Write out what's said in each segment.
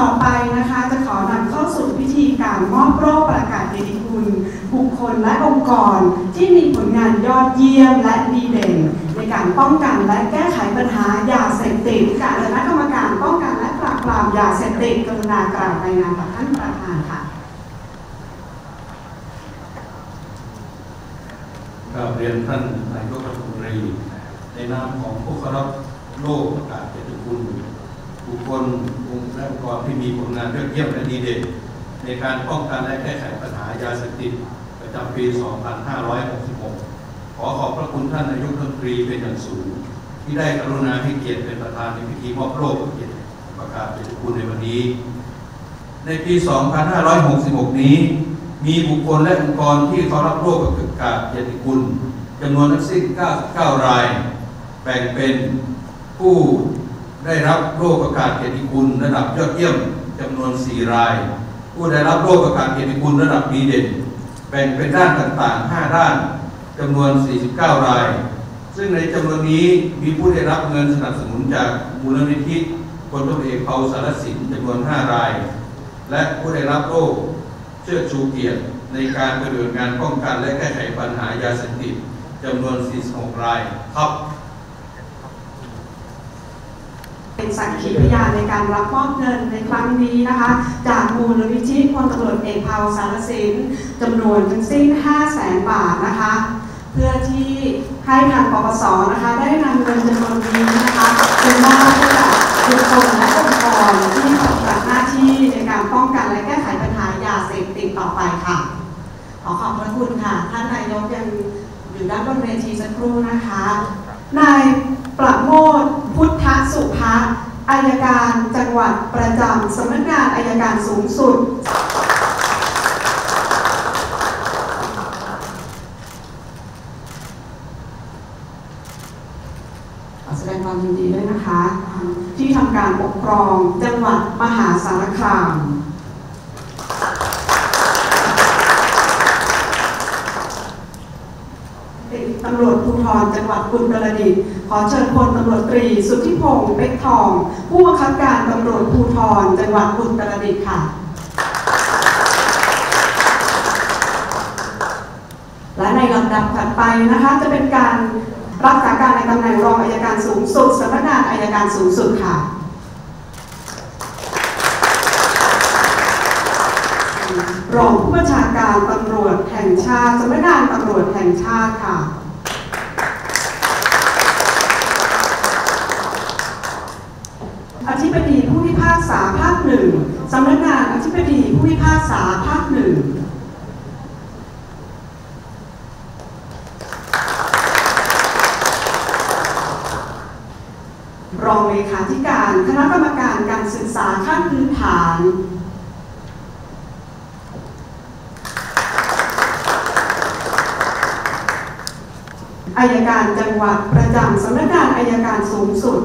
ต่อไปนะคะ จะขอนำเข้าสู่พิธีการมอบโรคประกาศเกียรติคุณ บุคคลและองค์กรที่มีผลงานยอดเยี่ยมและดีเด่น ในการป้องกันและแก้ไขปัญหายาเสพติดการคณะกรรมการป้องกันและปราบปรามยาเสพติดกรุณากราบรายงานต่อท่านประธานค่ะกราบเรียนท่านนายกรัฐมนตรีในนามของผู้เคารพโลกประกาศเกียรติคุณ บุคคลองค์และองค์กรที่มีผลงานยอดเยี่ยมและดีเด่นในการป้องกันและแก้ไขปัญหายาเสพติดประจำปี 2566 ขอขอบพระคุณท่านนายกรัฐมนตรีเป็นอย่างสูง ที่ได้กรุณาให้เกียรติเป็นประธานในพิธีมอบโลกเกียรติประกาศเกียรติคุณในวันนี้ ในปี 2566 นี้ มีบุคคลและองค์กรที่เขารับโลกประกาศเกียรติคุณจำนวนทั้งสิ้น 99 ราย แบ่งเป็นผู้ ได้รับโลกประกาศเกียรติคุณระดับยอดเยี่ยมจำนวน 4 ราย ผู้ได้รับโลกประกาศเกียรติคุณระดับดีเด่น แบ่งเป็นด้านต่างๆ 5 ด้านจำนวน 49 ราย ซึ่งในจำนวนนี้มีผู้ได้รับเงินสนับสนุนจากมูลนิธิพลตำรวจเอกเปาสารสินจำนวน 5 ราย และผู้ได้รับโลกเชิดชูเกียรติในการปฏิบัติงานป้องกันและแก้ไขปัญหายาเสพติดจำนวน 46 รายครับ เป็น สักขีพยานในการรับมอบเงินในครั้งนี้นะคะ จากมูลนิธิพลตำรวจเอกเภาสารสินจำนวนทั้งสิ้น 5 0 0แสนบาทนะคะ เพื่อที่ให้ทางปปสนะคะ ได้นำเงินจำนวนนี้นะคะเป็นมอบให้กับบุคคลและองค์กรที่ปฏิบัติหน้าที่ในการป้องกันและแก้ไขปัญหายาเสพติดต่อไปค่ะ ขอขอบพระคุณค่ะ ท่านนายกยังอยู่ด้านบนเวทีสักครู่นะคะ นายประโมทพุทธสุภะอายการจังหวัดประจำสำนักงานอายการสูงสุด ขอแสดงความยินดีด้วยนะคะ ที่ทำการปกครองจังหวัดมหาสารคาม ตำ รจังหวัดอุตรดิตถ์ขอเชิญพลตำรวจตรีสุทธิพงศ์เป็กทอง ผู้บังคับการตำรวจภูธรจังหวัดอุตรดิตถ์ค่ะ และในลำดับถัดไปนะคะจะเป็นการรักษาการในตำแหน่งรองอัยการสูงสุดสำนักงานอัยการสูงสุดค่ะรองผู้บัญชาการตำรวจแห่งชาติสำนักงานตำรวจแห่งชาติค่ะ อธิบดีผู้ พากษาภาคหนึ่งสำนักงานอธิบดีผู้พิพากษาภาคหนึ่งรองเลขาธิการคณะกรรมการการศึกษาขั้นพื้นฐาน อายการจังหวัดประจำสำนักงานอายการสูงสุด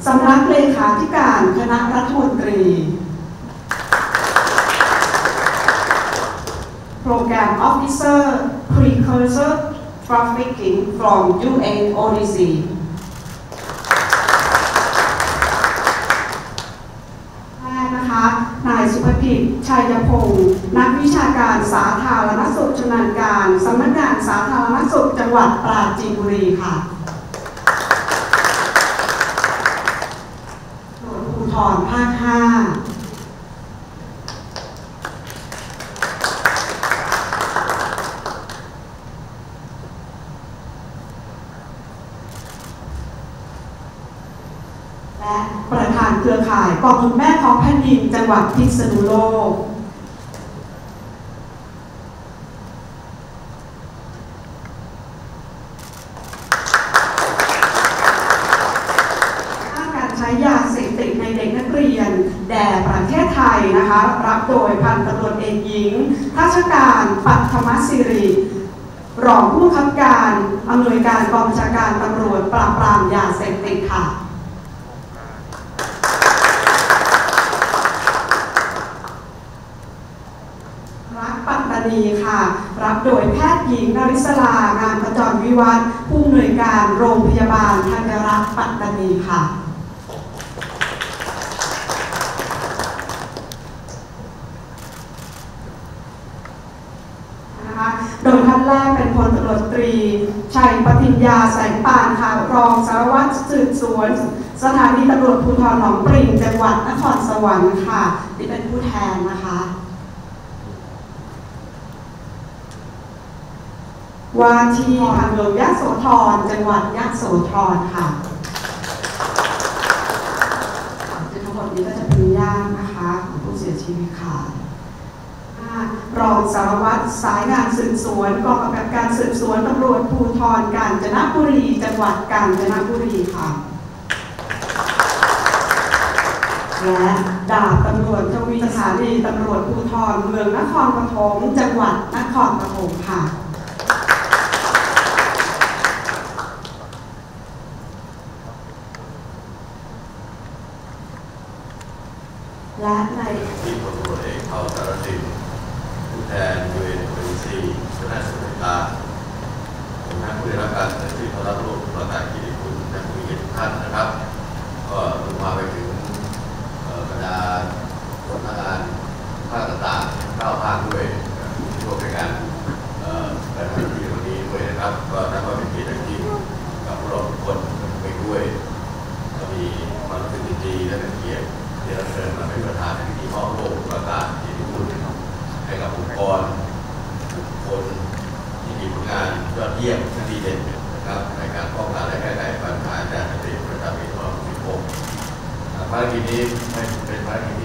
สำนักเลขาธิการคณะรัฐมนตรี Program Officer Precursor Trafficking from UNODC แรกนะคะนายสุภกิจชัยพงศ์นักวิชาการสาธารณสุขชำนาญการสำนักงานสาธารณสุขจังหวัดปราจีนบุรีค่ะตำรวจภูธรภา ค5และประธานเครือข่ายกองทุนแม่ท้องแผ่นดินจังหวัดพิษณุโลก ลเอกหญิงข้าราชการปัทมศิริรองผู้คับการอำนวยการกองบัญชาการตำรวจปราบปรามยาเสพติดค่ะรักปัตตานีค่ะ รับโดยแพทย์หญิงนริศลางานประจอรวิวัฒน์ผู้อำนวยการโรงพยาบาลธัญรักษ์ปัตตานีค่ะ นท่านแรกเป็นพลตรวจตรี ชัยปฏิญญาแสงปานค่ะรองสารวัตรสืบสวน สถานีตำรวจภูธรหนองปริงจังหวัดนครสวรรค์ค่ะที่เป็นผู้แทนนะคะวาที่พันหลวงยะโสธรจังหวัดยะโสธรค่ะทั้งหมดนี้ก็จะเป็นญาตินะคะของผู้เสียชีวิตค่ะ รองสารวัตรสายงานสืบสวนกองกำกับการสืบสวนตำรวจภูธรกาญจนบุรี จังหวัดกาญจนบุรีค่ะ และดาบตำรวจทวีสถานีตำรวจภูธรเมืองนครปฐมจังหวัดนครปฐมค่ะและใน ก็มาไปถึงบรรดานักงานภาคต่างๆเข้าภาคด้วยร่วมใการกรทำดีวันนี้ด้วยนะครับก็นับว่าเป็นกิมที่เราทุกคนไปด้วยมีความรู้สึกดีและเป็นเกียรติที่เราเชิญมาเป็นประธานในพิอโล่ประกาศเกีรติคุให้กับองค์กรบุคคลที่มีงานยอดเยี่ยมที่ดีเด่นนะครับในการป้องกัน I begin.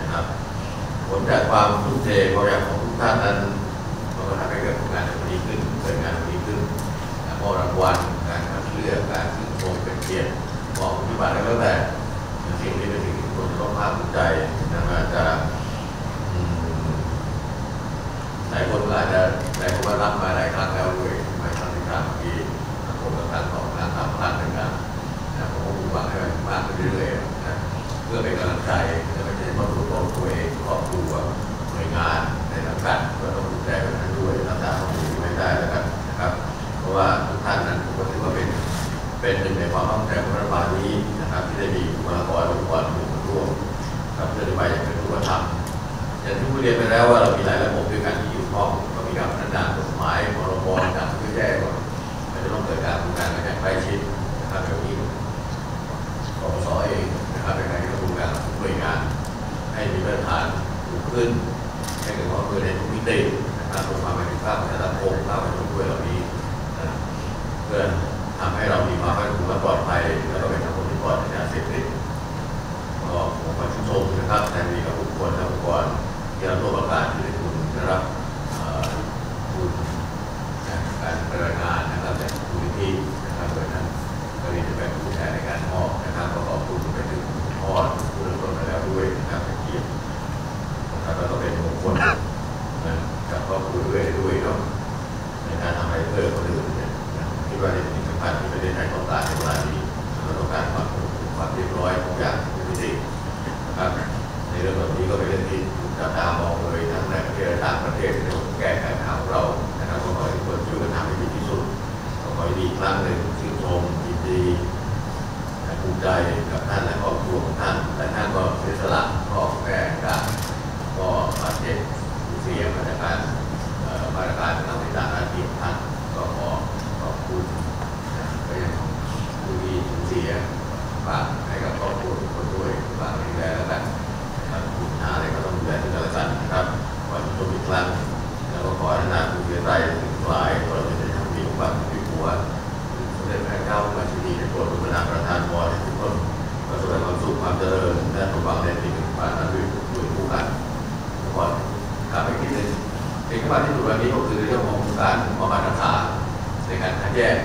นะครับผลจากความทุ่มเทความายของทุกท่านนั้นมันก็ทำให้เกิดผลงานดีขึ้นเกิดงานดีขึ้นมอบรางวัลการคัดเลือกการส่งโคมเป็นเกียรติบองผู้ที่มาแล้วก็แต่สิ่งนี้เป็นสิ่งที่คนต้องภาคภูมิใจนะครับจะหลายคนก็อาจจะหลายคนก็รับมาหลายครั้งแล้วด้วยหลายครั้งที่สามปีผมก็ครั้งสองครั้งสามครั้งหนึ่งนะผมก็มุ่งหวังให้มากขึ้นเรื่อยๆเพื่อเป็นกำลังใจ มากที่สุดวันนี้ก็คือเรื่องของการปอะมาณราคาในการคัดแยก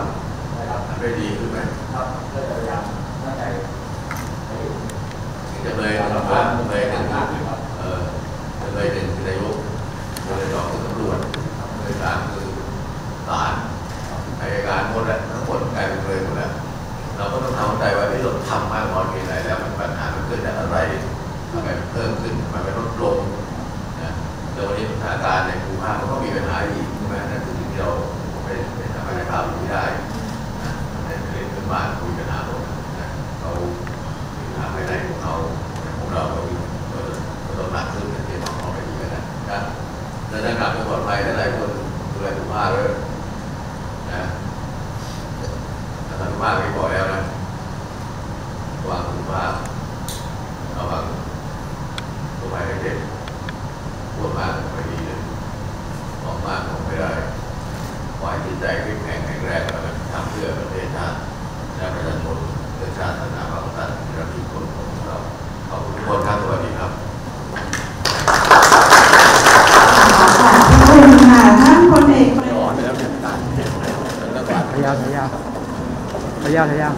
มตั้งใจให้จำเลยจำเลยหนึ่งเออจำเลยหนึ่งคือนายกจำเลยสองคือตำรวจจำเลยสามคือศาลอายการหมดแล้วทั้งหมดกลายเป็นเลยหมดแล้วเราก็ต้องทำใจว่าที่เราทำมากน้อยเพียงไรแล้วมันปัญหามันเกิดจากอะไรทำไมมันเพิ่มขึ้นทำไมมันลดลงนะแต่วันนี้สถานการณ์ในภูมิภาคมันก็มีปัญหาอีกใช่ไหมนั่นคือสิ่งที่เราไม่ไม่สามารถจะทำไม่ได้นะใน เรื่องขึ้นมาคุยปัญหาหมดนะเรา ทำให้ได้ของเขาของเราก็มีก็ต้องหนักขึ้นเป็นของเราไปดีกันนะนะและถ้ากลับไปปลอดภัยหลายคนดูแลสุขภาพเลยนะถ้าสุขภาพไม่พอแล้วนะวางสุขภาพระวังตัวไปให้เด็กพูดมากไม่ดีเลยมองมากมองไม่ได้ปล่อยจิตใจเข้มแข็งแข็งแรงแล้วก็ทำเพื่อประเทศชาติ และประชาชนเพื่อชาติศาสนาพระมหากษัตริย์ที่เราทุกคนของเราขอบคุณทุกคนครับสวัสดีครับ ขอบคุณค่ะท่านพลเอกประยุทธ์ พยาพยา พยา